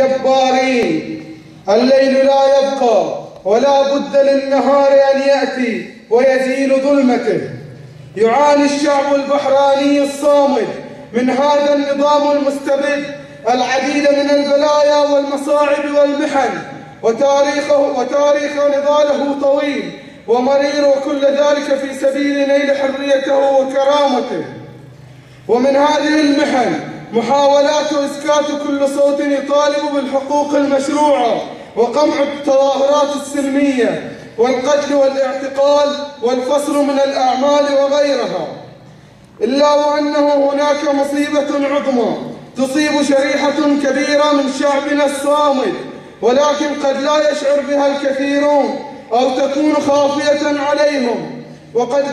الجبارين الليل لا يبقى ولا بد للنهار أن يأتي ويزيل ظلمته. يعاني الشعب البحراني الصامد من هذا النظام المستبد العديد من البلايا والمصاعب والمحن وتاريخه وتاريخ نضاله طويل ومرير وكل ذلك في سبيل نيل حريته وكرامته. ومن هذه المحن محاولات إسكات كل صوت يطالب بالحقوق المشروعة وقمع التظاهرات السلمية والقتل والاعتقال والفصل من الأعمال وغيرها. إلا وأنه هناك مصيبة عظمى تصيب شريحة كبيرة من شعبنا الصامد ولكن قد لا يشعر بها الكثيرون أو تكون خافية عليهم. وقد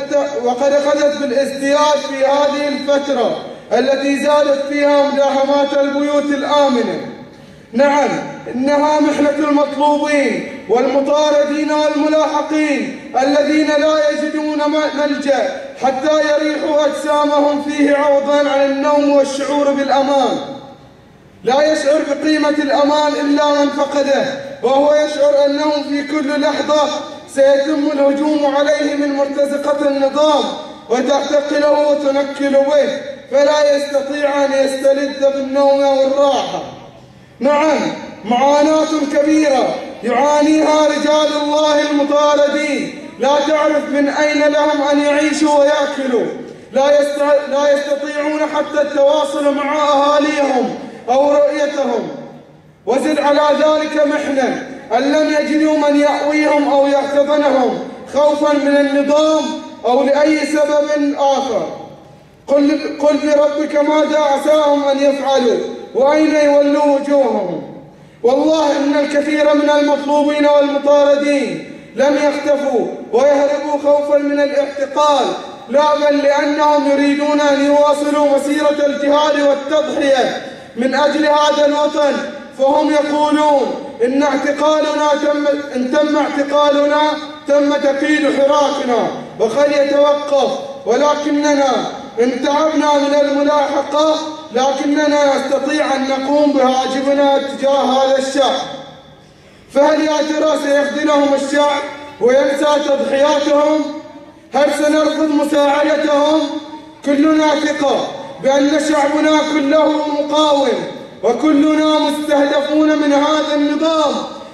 وقد أخذت بالازدياد في هذه الفترة. التي زادت فيها مداهمات البيوت الآمنة. نعم إنها محنة المطلوبين والمطاردين والملاحقين الذين لا يجدون ملجأ حتى يريحوا أجسامهم فيه عوضا عن النوم والشعور بالأمان. لا يشعر بقيمة الأمان إلا من فقده وهو يشعر أنه في كل لحظة سيتم الهجوم عليه من مرتزقة النظام وتعتقله وتنكل به. فلا يستطيع أن يستلذ بالنوم والراحة. نعم معاناة كبيرة يعانيها رجال الله المطاردين. لا تعرف من أين لهم أن يعيشوا ويأكلوا. لا, لا يستطيعون حتى التواصل مع أهاليهم أو رؤيتهم. وزد على ذلك محنة. أن لم يجدوا من يأويهم أو يحتضنهم خوفا من النظام أو لأي سبب آخر. قل, قل لربك ماذا عساهم أن يفعلوا وأين يولوا وجوههم؟ والله إن الكثير من المطلوبين والمطاردين لم يختفوا ويهربوا خوفا من الاعتقال لا بل لأنهم يريدون أن يواصلوا مسيرة الجهاد والتضحية. من أجل هذا الوطن فهم يقولون إن اعتقالنا تم إن تم اعتقالنا تم تقييد حراكنا وقد يتوقف ولكننا إن تعبنا من الملاحقة لكننا نستطيع أن نقوم بواجبنا تجاه هذا الشعب. فهل يا ترى سيخذلهم الشعب وينسى تضحياتهم؟ هل سنرفض مساعدتهم؟ كلنا ثقة بأن شعبنا كله مقاوم وكلنا مستهدفون من هذا النظام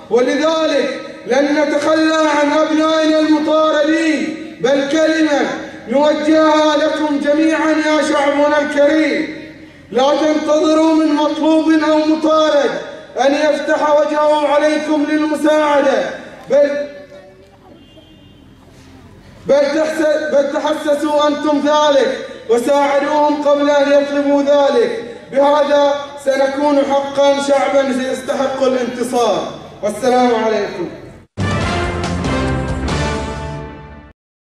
ولذلك لن نتخلى عن أبنائنا المطاردين بل كلمة نوجهها لكم جميعا يا شعبنا الكريم. لا تنتظروا من مطلوب أو مطارد أن يفتح وجهه عليكم للمساعدة. بل بل, بل تحسسوا أنتم ذلك وساعدوهم قبل أن يطلبوا ذلك. بهذا سنكون حقا شعبا يستحق الانتصار. والسلام عليكم.